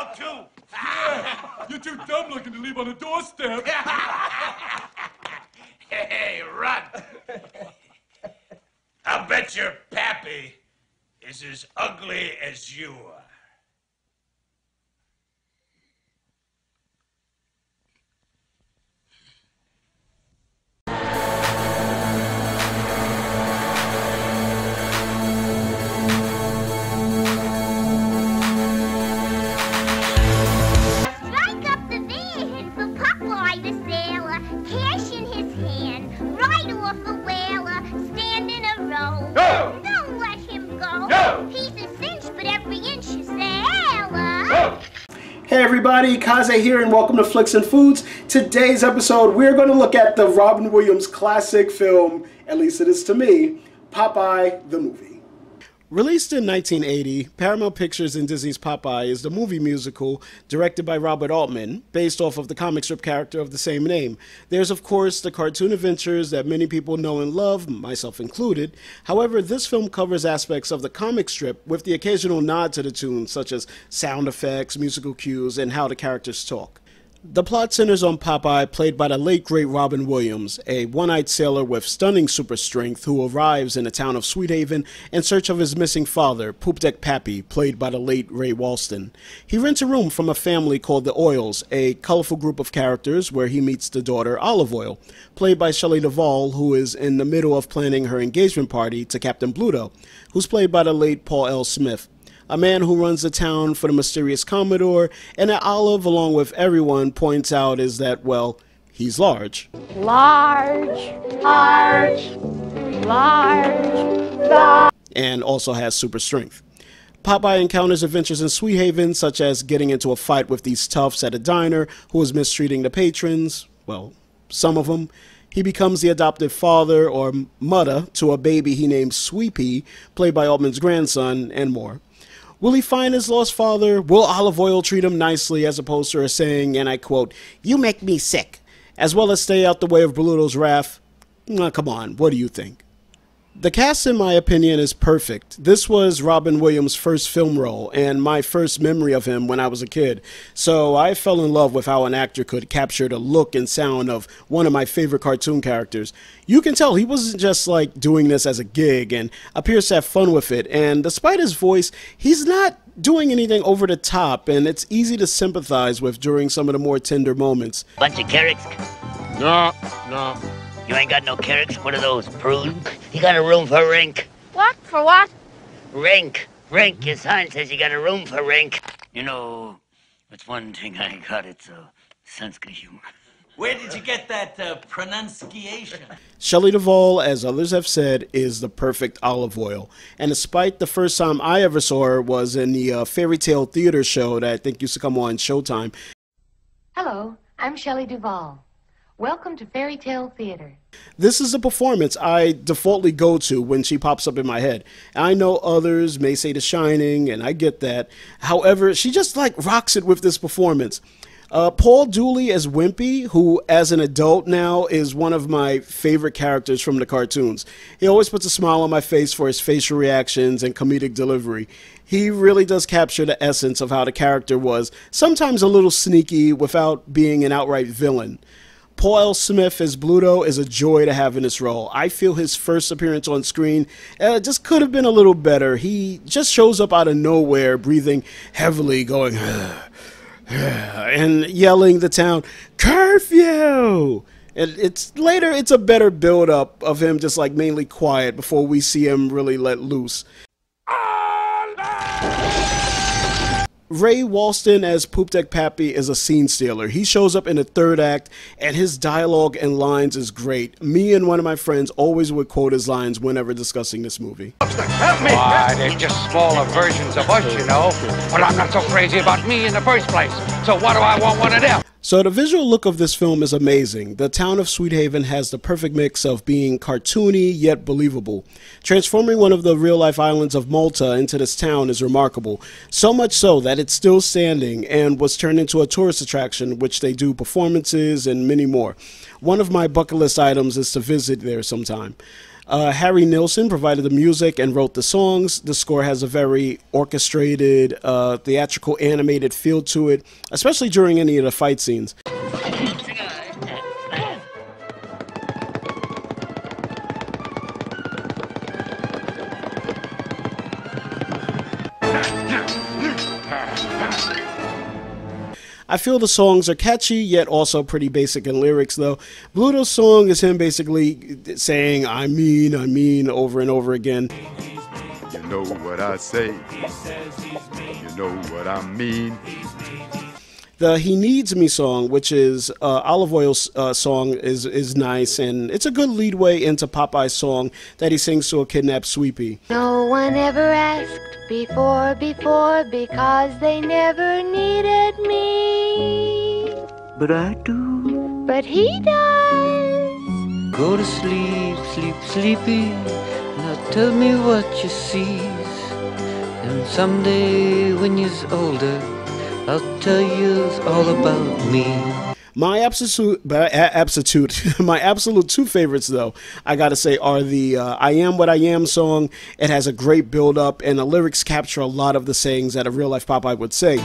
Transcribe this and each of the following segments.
out too. You're too dumb looking to leave on the doorstep. Hey, run. I'll bet your pappy is as ugly as you are. Hey everybody, Kaze here and welcome to Flicks and Foods. Today's episode, we're going to look at the Robin Williams classic film, at least it is to me, Popeye the Movie. Released in 1980, Paramount Pictures and Disney's Popeye is the movie musical directed by Robert Altman, based off of the comic strip character of the same name. There's, of course, the cartoon adventures that many people know and love, myself included. However, this film covers aspects of the comic strip with the occasional nod to the tune, such as sound effects, musical cues, and how the characters talk. The plot centers on Popeye, played by the late great Robin Williams, a one eyed sailor with stunning super strength who arrives in the town of Sweet Haven in search of his missing father, Poop Deck Pappy, played by the late Ray Walston. He rents a room from a family called the Oyls, a colorful group of characters where he meets the daughter Olive Oyl, played by Shelley Duvall, who is in the middle of planning her engagement party to Captain Bluto, who's played by the late Paul L. Smith a man who runs the town for the mysterious Commodore, and that Olive, along with everyone, points out is that, well, he's large. large, large, large, and also has super strength. Popeye encounters adventures in Sweet Haven, such as getting into a fight with these toughs at a diner who is mistreating the patrons, well, some of them. He becomes the adoptive father or mother to a baby he names Swee'Pea, played by Altman's grandson, and more. Will he find his lost father? Will Olive Oyl treat him nicely as opposed to her saying, and I quote, You make me sick, as well as stay out the way of Bluto's wrath? Nah, come on, what do you think? The cast, in my opinion, is perfect. This was Robin Williams' first film role and my first memory of him when I was a kid. So I fell in love with how an actor could capture the look and sound of one of my favorite cartoon characters. You can tell he wasn't just like doing this as a gig and appears to have fun with it. And despite his voice, he's not doing anything over the top, and it's easy to sympathize with during some of the more tender moments. Bunch of carrots. No, no. You ain't got no carrots? What are those, prude? You got a room for rink? What? For what? Rink. Rink. Your sign says you got a room for rink. You know, it's one thing I ain't got. It's a sense of humor. Where did you get that uh, pronunciation? Shelley Duvall, as others have said, is the perfect Olive Oyl. And despite the first time I ever saw her was in the uh, fairy tale theater show that I think used to come on Showtime, Hello, I'm Shelley Duvall. Welcome to Fairy Tale Theater. this is a performance I defaultly go to when she pops up in my head. I know others may say The Shining, and I get that. However, she just like rocks it with this performance. Uh, Paul Dooley as Wimpy, who as an adult now is one of my favorite characters from the cartoons. He always puts a smile on my face for his facial reactions and comedic delivery. He really does capture the essence of how the character was, sometimes a little sneaky without being an outright villain. Paul. Smith as Bluto is a joy to have in this role. I feel his first appearance on screen uh, just could have been a little better. He just shows up out of nowhere, breathing heavily, going, and yelling the town, curfew! And it's later, it's a better build up of him just like mainly quiet before we see him really let loose. Ray Walston as Poop Deck Pappy is a scene stealer. He shows up in the third act, and his dialogue and lines is great. Me and one of my friends always would quote his lines whenever discussing this movie. Why, they're just smaller versions of us, you know. But I'm not so crazy about me in the first place. So what do I want one of them? So the visual look of this film is amazing. The town of Sweet Haven has the perfect mix of being cartoony yet believable. Transforming one of the real-life islands of Malta into this town is remarkable. So much so that it's still standing and was turned into a tourist attraction which they do performances and many more. One of my bucket list items is to visit there sometime. Uh, Harry Nilsson provided the music and wrote the songs. The score has a very orchestrated, uh, theatrical, animated feel to it, especially during any of the fight scenes. I feel the songs are catchy, yet also pretty basic in lyrics, though. Bluto's song is him basically saying, I mean, I mean, over and over again. You know what I say. You know what I mean. The "He Needs Me" song, which is uh, Olive Oyl's uh, song, is is nice, and it's a good leadway into Popeye's song that he sings to a kidnapped Swee'Pea. No one ever asked before, before, because they never needed me. But I do. But he does. Go to sleep, sleep, sleepy. Now tell me what you see. And someday when you're older, I'll tell you all about me. My absolute, absolute, my absolute two favorites though, I gotta say, are the uh, "I Am What I Am" song. It has a great build up, and the lyrics capture a lot of the sayings that a real life Popeye would say.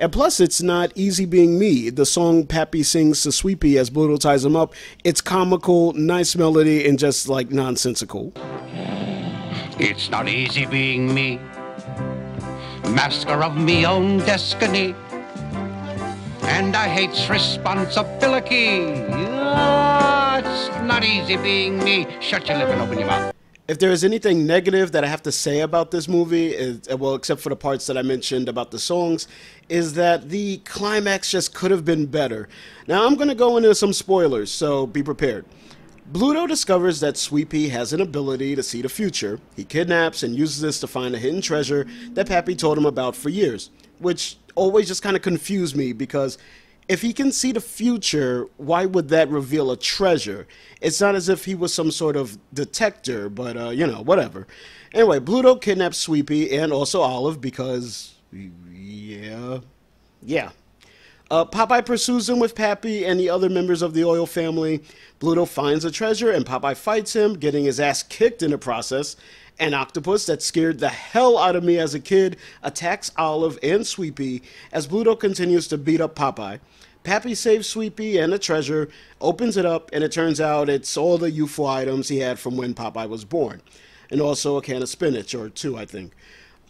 And plus, it's not easy being me. The song Pappy sings to Swee'Pea as Bluto ties him up. It's comical, nice melody, and just like nonsensical. It's not easy being me, master of me own destiny. And I hates responsibility. Ah, it's not easy being me. Shut your lip and open your mouth. If there is anything negative that I have to say about this movie, is, uh, well, except for the parts that I mentioned about the songs, is that the climax just could have been better. Now, I'm going to go into some spoilers, so be prepared. Bluto discovers that Swee'Pea has an ability to see the future. He kidnaps and uses this to find a hidden treasure that Pappy told him about for years, which always just kind of confused me because if he can see the future, why would that reveal a treasure? It's not as if he was some sort of detector, but uh, you know, whatever. Anyway, Bluto kidnaps Swee'Pea and also Olive because, yeah, yeah. Uh, Popeye pursues him with Pappy and the other members of the Oyl family. Bluto finds the treasure and Popeye fights him, getting his ass kicked in the process. An octopus that scared the hell out of me as a kid attacks Olive and Swee'Pea as Bluto continues to beat up Popeye. Pappy saves Swee'Pea and the treasure, opens it up, and it turns out it's all the UFO items he had from when Popeye was born. And also a can of spinach, or two, I think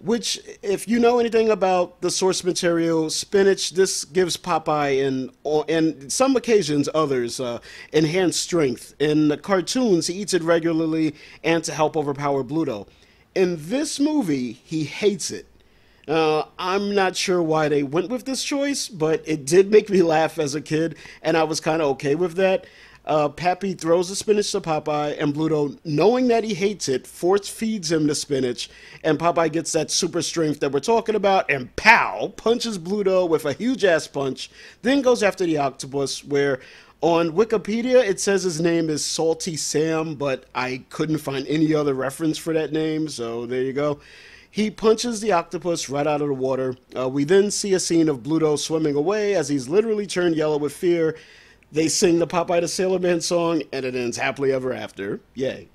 which if you know anything about the source material spinach this gives popeye and and some occasions others uh, enhanced strength. In the cartoons he eats it regularly and to help overpower bluto. In this movie he hates it. Uh, I'm not sure why they went with this choice, but it did make me laugh as a kid, and I was kind of okay with that. Uh, Pappy throws the spinach to Popeye, and Bluto, knowing that he hates it, force feeds him the spinach, and Popeye gets that super strength that we're talking about, and pow, punches Bluto with a huge ass punch, then goes after the octopus, where on Wikipedia it says his name is Salty Sam, but I couldn't find any other reference for that name, so there you go. He punches the octopus right out of the water. Uh, we then see a scene of Bluto swimming away as he's literally turned yellow with fear they sing the Popeye the Sailor Man song, and it ends happily ever after. Yay.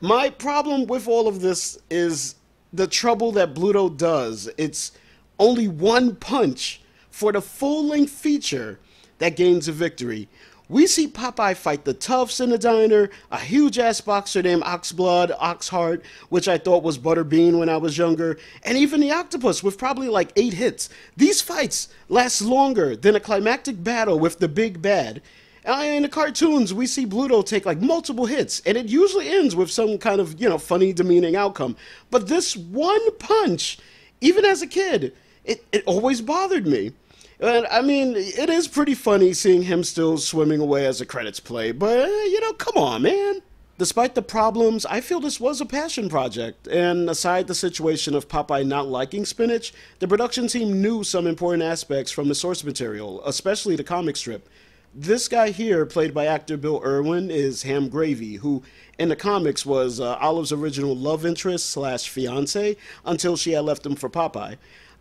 My problem with all of this is the trouble that Bluto does. It's only one punch for the full length feature that gains a victory. We see Popeye fight the toughs in the diner, a huge ass boxer named Oxblood, Oxheart, which I thought was Butterbean when I was younger, and even the octopus with probably like eight hits. These fights last longer than a climactic battle with the big bad. Uh, in the cartoons, we see Bluto take like multiple hits, and it usually ends with some kind of, you know, funny, demeaning outcome. But this one punch, even as a kid, it, it always bothered me. And I mean, it is pretty funny seeing him still swimming away as the credits play, but you know, come on, man. Despite the problems, I feel this was a passion project, and aside the situation of Popeye not liking spinach, the production team knew some important aspects from the source material, especially the comic strip. This guy here, played by actor Bill Irwin, is Ham Gravy, who in the comics was uh, Olive's original love interest slash fiance until she had left him for Popeye.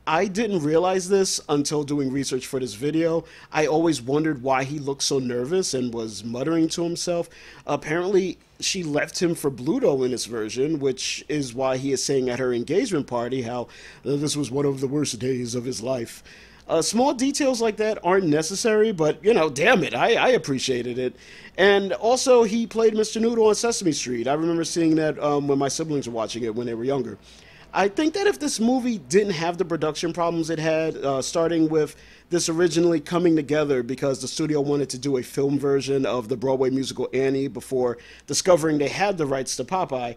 I didn't realize this until doing research for this video. I always wondered why he looked so nervous and was muttering to himself. Apparently, she left him for Bluto in this version, which is why he is saying at her engagement party how uh, this was one of the worst days of his life. Uh, small details like that aren't necessary, but you know, damn it, I, I appreciated it. And also, he played Mr. Noodle on Sesame Street. I remember seeing that um, when my siblings were watching it when they were younger. I think that if this movie didn't have the production problems it had, uh, starting with this originally coming together because the studio wanted to do a film version of the Broadway musical Annie before discovering they had the rights to Popeye.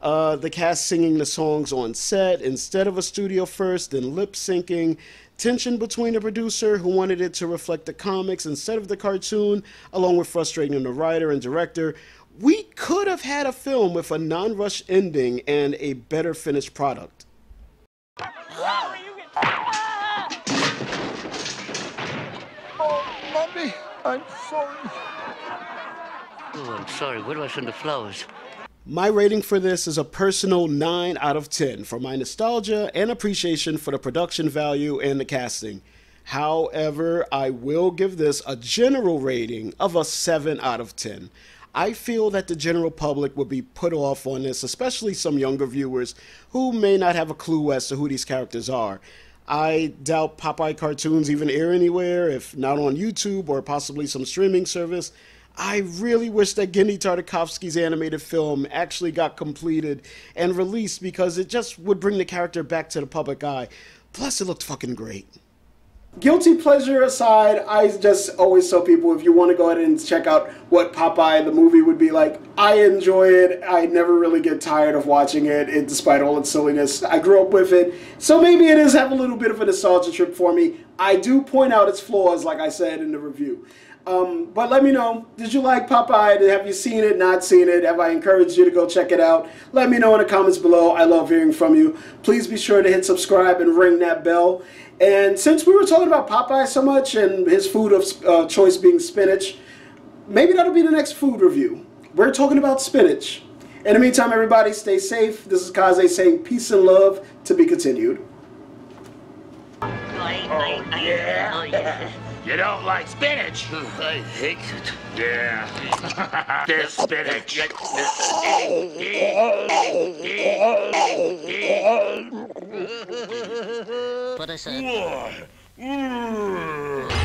Uh, the cast singing the songs on set instead of a studio first, then lip syncing, tension between the producer who wanted it to reflect the comics instead of the cartoon, along with frustrating the writer and director. We could have had a film with a non rush ending and a better finished product. Oh, Mommy, I'm sorry. Oh, I'm sorry. Where do I send the flowers? My rating for this is a personal 9 out of 10 for my nostalgia and appreciation for the production value and the casting. However, I will give this a general rating of a 7 out of 10. I feel that the general public would be put off on this, especially some younger viewers who may not have a clue as to who these characters are. I doubt Popeye cartoons even air anywhere, if not on YouTube or possibly some streaming service. I really wish that Genndy Tartakovsky's animated film actually got completed and released because it just would bring the character back to the public eye. Plus, it looked fucking great. Guilty pleasure aside, I just always tell people if you want to go ahead and check out what Popeye the movie would be like, I enjoy it. I never really get tired of watching it, it despite all its silliness. I grew up with it, so maybe it is have a little bit of a nostalgia trip for me. I do point out its flaws, like I said in the review. Um, but let me know, did you like Popeye? Have you seen it, not seen it? Have I encouraged you to go check it out? Let me know in the comments below. I love hearing from you. Please be sure to hit subscribe and ring that bell. And since we were talking about Popeye so much and his food of uh, choice being spinach, maybe that'll be the next food review. We're talking about spinach. In the meantime, everybody, stay safe. This is Kaze saying peace and love to be continued. Oh, yeah? Yeah. You don't like spinach? I hate it. Yeah. There's spinach. But I said. Whoa.